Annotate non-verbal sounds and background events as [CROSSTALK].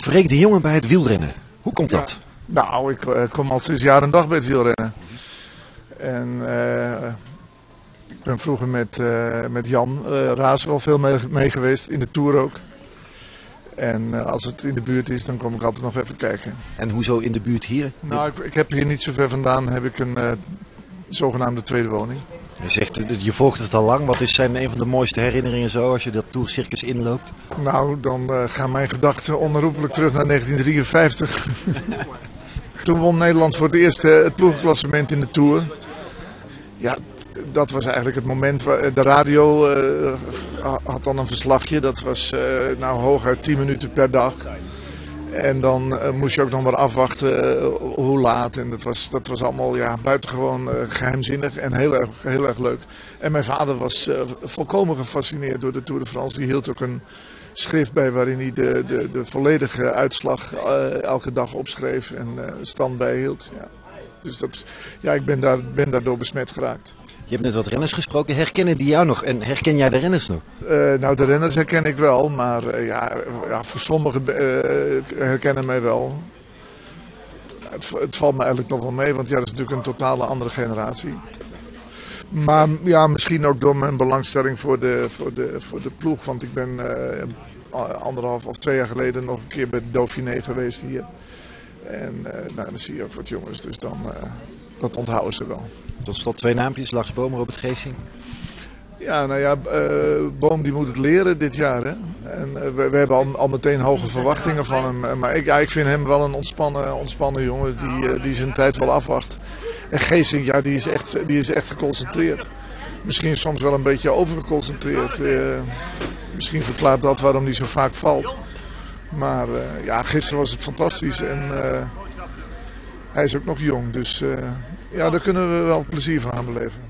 Freek de Jonge bij het wielrennen. Hoe komt dat? Nou, ik eh, kom al sinds jaar en dag bij het wielrennen. En eh, ik ben vroeger met, eh, met Jan Raas wel veel mee, mee geweest, in de Tour ook. En als het in de buurt is, dan kom ik altijd nog even kijken. En hoezo in de buurt hier? Nou, ik, ik heb hier niet zo ver vandaan heb ik een zogenaamde tweede woning. Je zegt, eh, je volgt het al lang. Wat is zijn een van de mooiste herinneringen zo als je dat tourcircus inloopt? Nou, dan eh, gaan mijn gedachten onherroepelijk terug naar 1953. [LAUGHS] Toen won Nederland voor het eerst eh, het ploegklassement in de Tour. Ja, dat was eigenlijk het moment. waar- De radio eh, had dan een verslagje. Dat was eh, nou hooguit 10 minuten per dag. En dan eh, moest je ook nog maar afwachten eh, hoe laat. En dat was, dat was allemaal ja, buitengewoon eh, geheimzinnig en heel erg, heel erg leuk. En mijn vader was volkomen gefascineerd door de Tour de France. Die hield ook een schrift bij waarin hij de, de, de volledige uitslag elke dag opschreef en stand bijhield. Ja. Dus dat, ja, ik ben, daar, ben daardoor besmet geraakt. Je hebt net wat renners gesproken. Herkennen die jou nog? En herken jij de renners nog? Eh, nou, de renners herken ik wel, maar eh, ja, voor sommigen eh, herkennen mij wel. Het, het valt me eigenlijk nog wel mee, want ja, dat is natuurlijk een totale andere generatie. Maar ja, misschien ook door mijn belangstelling voor de, voor de, voor de ploeg. Want ik ben anderhalf of twee jaar geleden nog een keer bij Dauphiné geweest hier. En nou, dan zie je ook wat jongens, dus dan, dat onthouden ze wel. Tot slot twee naampjes. Lars Boom, Robert Geesing. Ja, nou ja, eh, Boom die moet het leren dit jaar. Hè? En eh, we, we hebben al, al meteen hoge verwachtingen van hem. Eh, Maar ik, ja, ik vind hem wel een ontspannen, ontspannen jongen die, die zijn tijd wel afwacht. En Geesink, ja, die is, echt, die is echt geconcentreerd. Misschien soms wel een beetje overgeconcentreerd. Misschien verklaart dat waarom hij zo vaak valt. Maar ja, gisteren was het fantastisch. En hij is ook nog jong. Dus eh, ja, daar kunnen we wel plezier van gaan beleven.